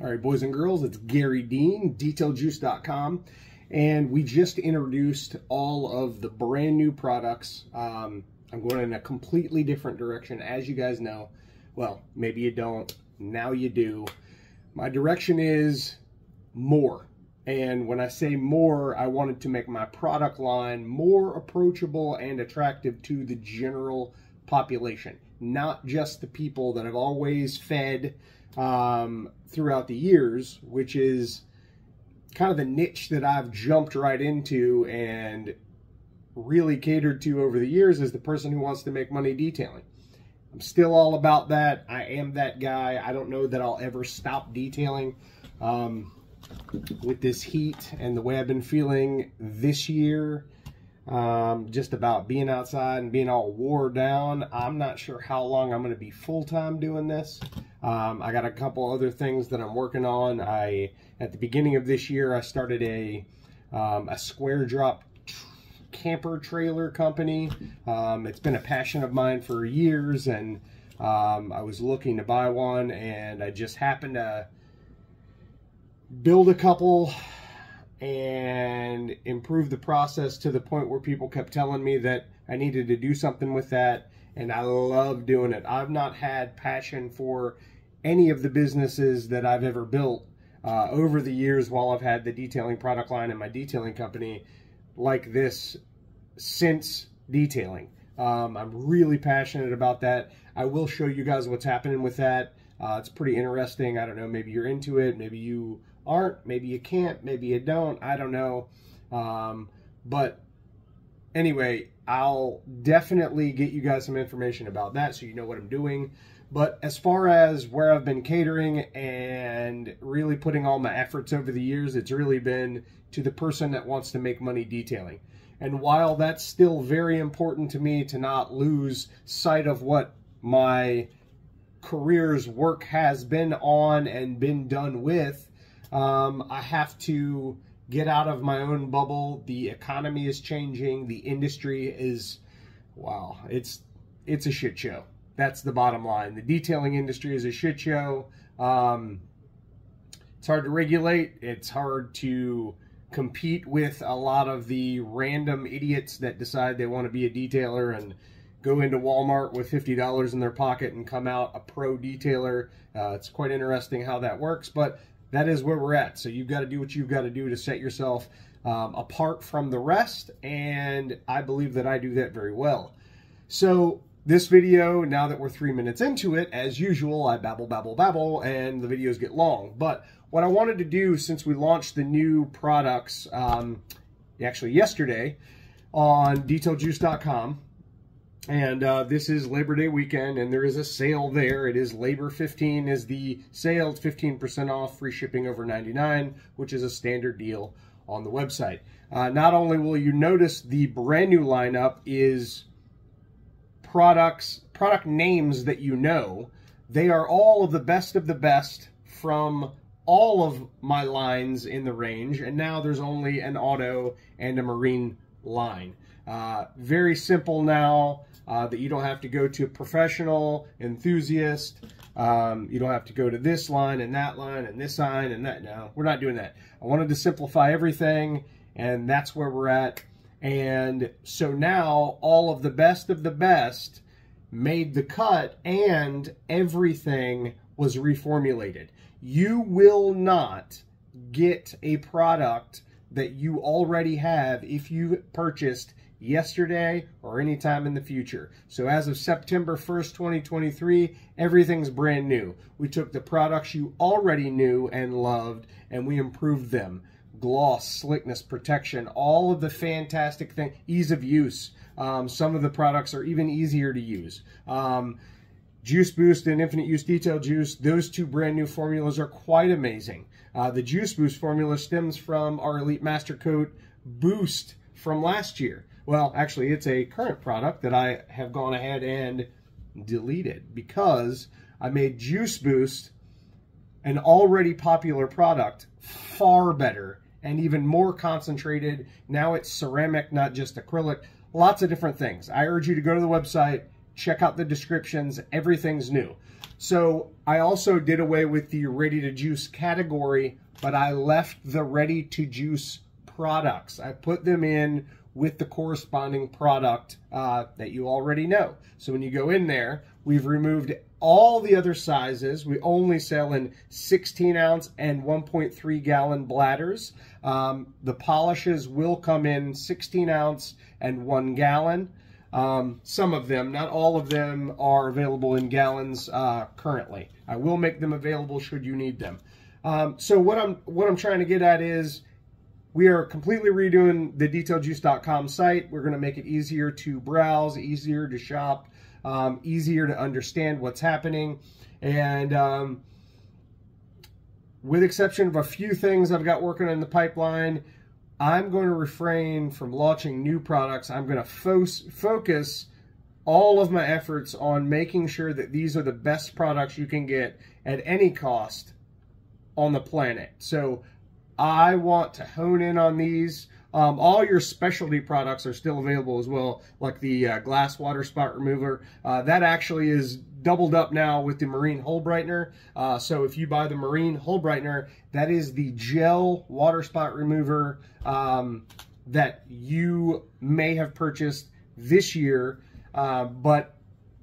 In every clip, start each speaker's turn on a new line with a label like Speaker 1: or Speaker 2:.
Speaker 1: All right, boys and girls, it's Garry Dean, detailjuice.com, and we just introduced all of the brand new products. Um, I'm going in a completely different direction, as you guys know. Well, maybe you don't. Now you do. My direction is more. And when I say more, I wanted to make my product line more approachable and attractive to the general population, not just the people that I've always fed um, throughout the years, which is kind of the niche that I've jumped right into and really catered to over the years is the person who wants to make money detailing. I'm still all about that. I am that guy. I don't know that I'll ever stop detailing. Um, with this heat and the way I've been feeling this year, um, just about being outside and being all wore down. I'm not sure how long I'm going to be full-time doing this. Um, I got a couple other things that I'm working on. I At the beginning of this year, I started a, um, a square drop camper trailer company. Um, it's been a passion of mine for years, and um, I was looking to buy one, and I just happened to build a couple and improve the process to the point where people kept telling me that I needed to do something with that. And I love doing it. I've not had passion for any of the businesses that I've ever built uh, over the years while I've had the detailing product line and my detailing company like this since detailing. Um, I'm really passionate about that. I will show you guys what's happening with that. Uh, it's pretty interesting. I don't know, maybe you're into it, maybe you aren't, maybe you can't, maybe you don't, I don't know. Um, but anyway, I'll definitely get you guys some information about that so you know what I'm doing. But as far as where I've been catering and really putting all my efforts over the years, it's really been to the person that wants to make money detailing. And while that's still very important to me to not lose sight of what my career's work has been on and been done with, um, I have to get out of my own bubble. The economy is changing. The industry is, wow, it's it's a shit show. That's the bottom line. The detailing industry is a shit show. Um, it's hard to regulate. It's hard to compete with a lot of the random idiots that decide they want to be a detailer and go into Walmart with $50 in their pocket and come out a pro detailer. Uh, it's quite interesting how that works, but that is where we're at. So you've got to do what you've got to do to set yourself um, apart from the rest, and I believe that I do that very well. So this video, now that we're three minutes into it, as usual, I babble, babble, babble, and the videos get long. But what I wanted to do since we launched the new products, um, actually yesterday, on detailjuice.com, and uh, this is Labor Day weekend, and there is a sale there. It is Labor 15 is the sale. It's 15% off, free shipping over 99, which is a standard deal on the website. Uh, not only will you notice the brand new lineup is products, product names that you know. They are all of the best of the best from all of my lines in the range, and now there's only an auto and a marine line. Uh, very simple now uh, that you don't have to go to professional, enthusiast. Um, you don't have to go to this line and that line and this line and that. No, we're not doing that. I wanted to simplify everything, and that's where we're at. And so now all of the best of the best made the cut and everything was reformulated. You will not get a product that you already have if you purchased yesterday or anytime in the future. So as of September 1st, 2023, everything's brand new. We took the products you already knew and loved and we improved them. Gloss, slickness, protection, all of the fantastic thing, ease of use. Um, some of the products are even easier to use. Um, Juice Boost and Infinite Use Detail Juice, those two brand new formulas are quite amazing. Uh, the Juice Boost formula stems from our Elite Master Coat Boost from last year. Well, actually, it's a current product that I have gone ahead and deleted because I made Juice Boost, an already popular product, far better and even more concentrated. Now it's ceramic, not just acrylic. Lots of different things. I urge you to go to the website, check out the descriptions. Everything's new. So I also did away with the ready to juice category, but I left the ready to juice products. I put them in with the corresponding product uh, that you already know. So when you go in there, we've removed all the other sizes. We only sell in 16 ounce and 1.3 gallon bladders. Um, the polishes will come in 16 ounce and one gallon. Um, some of them, not all of them, are available in gallons uh, currently. I will make them available should you need them. Um, so what I'm what I'm trying to get at is we are completely redoing the detailjuice.com site. We're going to make it easier to browse, easier to shop, um, easier to understand what's happening. And um, with exception of a few things I've got working in the pipeline, I'm going to refrain from launching new products. I'm going to fo focus all of my efforts on making sure that these are the best products you can get at any cost on the planet. So I want to hone in on these. Um, all your specialty products are still available as well, like the uh, glass water spot remover. Uh, that actually is doubled up now with the Marine Hull Brightener. Uh, so if you buy the Marine Hull Brightener, that is the gel water spot remover um, that you may have purchased this year, uh, but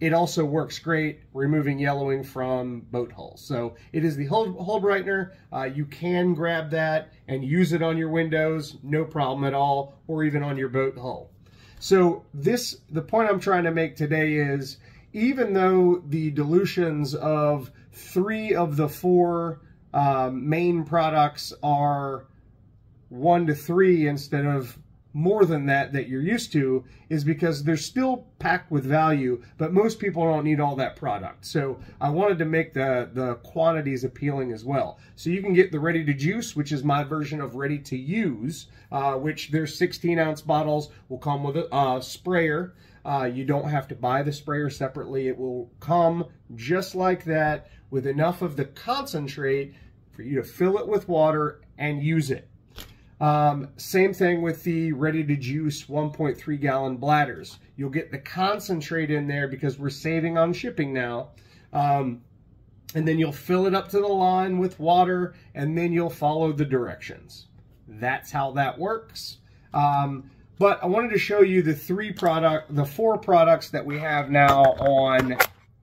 Speaker 1: it also works great removing yellowing from boat hulls. So it is the hull, hull brightener. Uh, you can grab that and use it on your windows, no problem at all, or even on your boat hull. So this, the point I'm trying to make today is, even though the dilutions of three of the four um, main products are one to three instead of more than that that you're used to is because they're still packed with value, but most people don't need all that product. So I wanted to make the, the quantities appealing as well. So you can get the ready to juice, which is my version of ready to use, uh, which their 16 ounce bottles will come with a sprayer. Uh, you don't have to buy the sprayer separately. It will come just like that with enough of the concentrate for you to fill it with water and use it. Um, same thing with the ready to juice 1.3 gallon bladders. You'll get the concentrate in there because we're saving on shipping now. Um, and then you'll fill it up to the line with water and then you'll follow the directions. That's how that works. Um, but I wanted to show you the three product, the four products that we have now on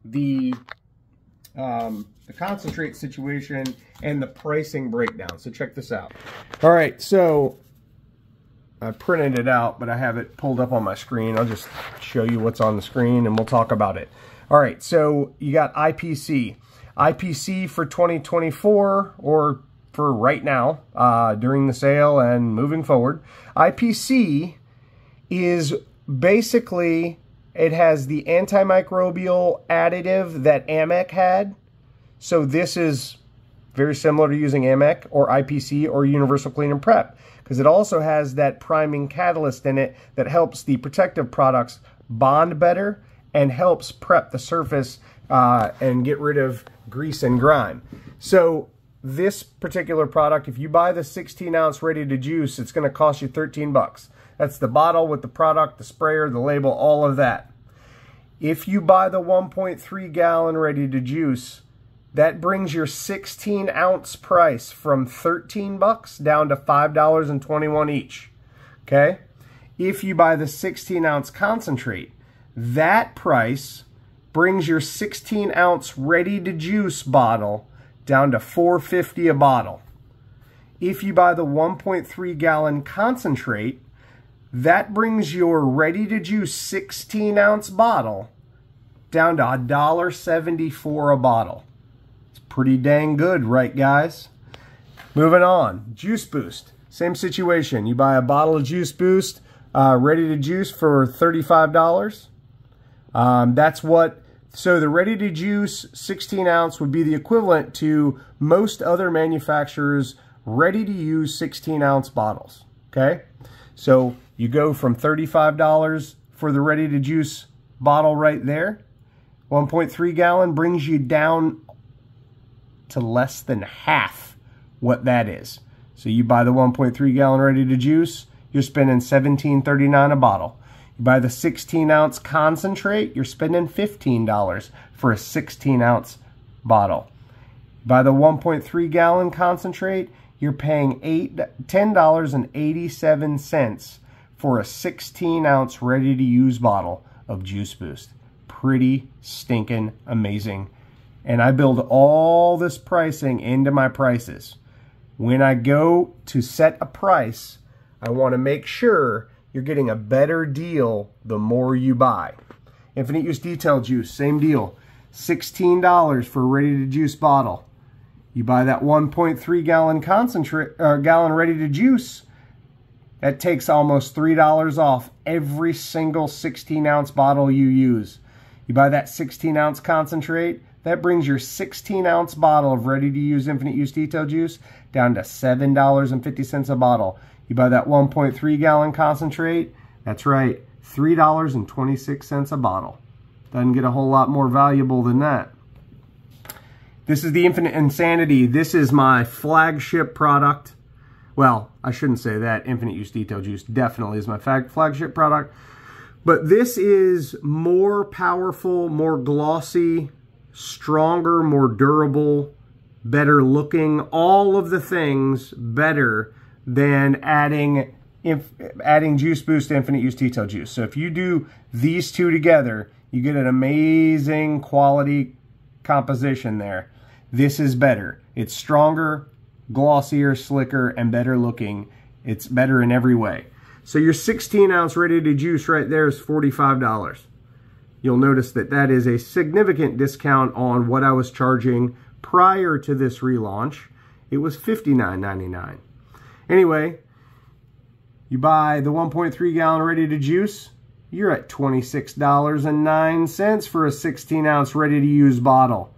Speaker 1: the um, the concentrate situation and the pricing breakdown. So check this out. All right, so I printed it out, but I have it pulled up on my screen. I'll just show you what's on the screen and we'll talk about it. All right, so you got IPC. IPC for 2024 or for right now uh, during the sale and moving forward. IPC is basically, it has the antimicrobial additive that Amec had so this is very similar to using AMEC or IPC or Universal Clean and Prep because it also has that priming catalyst in it that helps the protective products bond better and helps prep the surface uh, and get rid of grease and grime. So this particular product, if you buy the 16 ounce ready to juice, it's going to cost you 13 bucks. That's the bottle with the product, the sprayer, the label, all of that. If you buy the 1.3 gallon ready to juice, that brings your 16 ounce price from 13 bucks down to $5.21 each. Okay? If you buy the 16 ounce concentrate, that price brings your 16 ounce ready to juice bottle down to 450 a bottle. If you buy the 1.3 gallon concentrate, that brings your ready to juice 16 ounce bottle down to $1.74 a bottle. It's pretty dang good, right guys? Moving on, Juice Boost. Same situation. You buy a bottle of Juice Boost, uh, ready to juice for $35. Um, that's what, so the ready to juice 16 ounce would be the equivalent to most other manufacturers ready to use 16 ounce bottles, okay? So you go from $35 for the ready to juice bottle right there. 1.3 gallon brings you down to less than half what that is. So you buy the 1.3 gallon ready to juice, you're spending $17.39 a bottle. You buy the 16 ounce concentrate, you're spending $15 for a 16 ounce bottle. By the 1.3 gallon concentrate, you're paying eight $10.87 for a 16 ounce ready to use bottle of Juice Boost. Pretty stinking amazing. And I build all this pricing into my prices. When I go to set a price, I want to make sure you're getting a better deal the more you buy. Infinite Use Detail Juice, same deal. $16 for a ready to juice bottle. You buy that 1.3 gallon concentrate, uh, gallon ready to juice, that takes almost $3 off every single 16 ounce bottle you use. You buy that 16 ounce concentrate, that brings your 16 ounce bottle of ready to use infinite use detail juice down to $7.50 a bottle. You buy that 1.3 gallon concentrate, that's right, $3.26 a bottle. Doesn't get a whole lot more valuable than that. This is the Infinite Insanity. This is my flagship product. Well, I shouldn't say that. Infinite Use Detail Juice definitely is my flagship product. But this is more powerful, more glossy, stronger, more durable, better looking, all of the things better than adding adding Juice Boost Infinite Use Detail Juice. So if you do these two together, you get an amazing quality composition there. This is better. It's stronger, glossier, slicker, and better looking. It's better in every way. So your 16 ounce ready to juice right there is $45. You'll notice that that is a significant discount on what I was charging prior to this relaunch. It was $59.99. Anyway, you buy the 1.3 gallon ready to juice, you're at $26.09 for a 16 ounce ready to use bottle.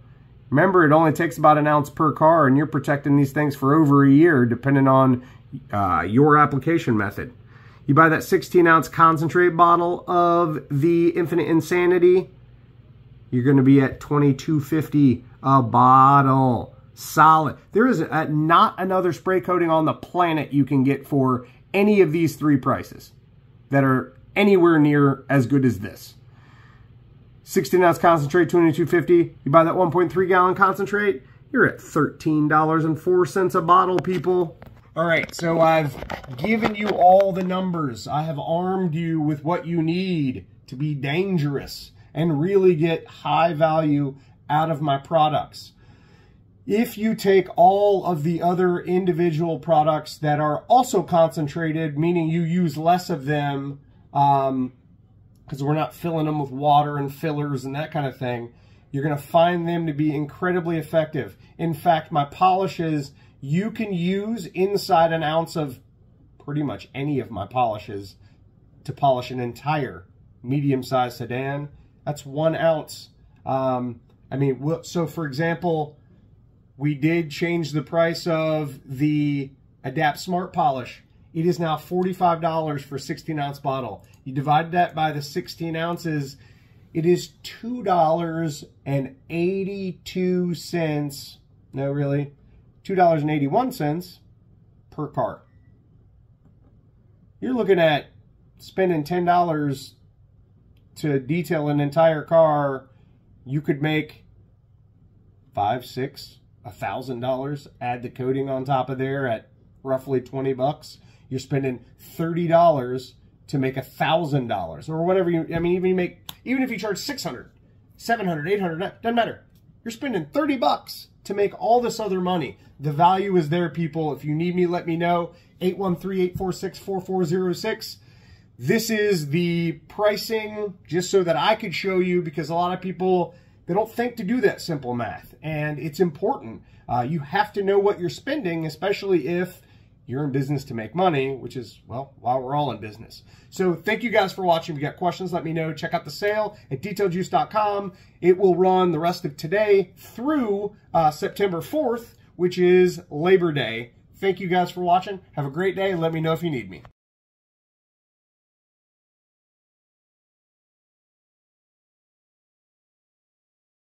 Speaker 1: Remember, it only takes about an ounce per car, and you're protecting these things for over a year, depending on uh, your application method. You buy that 16 ounce concentrate bottle of the Infinite Insanity, you're going to be at 22.50 a bottle. Solid. There is a, not another spray coating on the planet you can get for any of these three prices that are anywhere near as good as this. 16 ounce concentrate, 22.50. You buy that 1.3 gallon concentrate, you're at $13.04 a bottle, people. All right, so I've given you all the numbers. I have armed you with what you need to be dangerous and really get high value out of my products. If you take all of the other individual products that are also concentrated, meaning you use less of them, um, because we're not filling them with water and fillers and that kind of thing, you're going to find them to be incredibly effective. In fact, my polishes you can use inside an ounce of pretty much any of my polishes to polish an entire medium-sized sedan. That's one ounce. Um, I mean, so for example, we did change the price of the Adapt Smart Polish. It is now $45 for a 16 ounce bottle. You divide that by the 16 ounces, it is $2.82. No, really? $2.81 per car. You're looking at spending $10 to detail an entire car. You could make five, six, a thousand dollars. Add the coating on top of there at roughly 20 bucks. You're spending $30 to make a thousand dollars or whatever you, I mean, even you make, even if you charge 600, 700, 800, doesn't matter. You're spending 30 bucks to make all this other money. The value is there, people. If you need me, let me know. 813-846-4406. This is the pricing just so that I could show you because a lot of people, they don't think to do that simple math. And it's important. Uh, you have to know what you're spending, especially if you're in business to make money, which is, well, while we're all in business. So thank you guys for watching. If you got questions, let me know. Check out the sale at detailjuice.com. It will run the rest of today through uh, September 4th, which is Labor Day. Thank you guys for watching. Have a great day. Let me know if you need me.